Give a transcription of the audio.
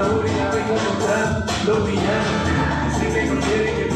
ahora vengo a los villanos. Si me quieren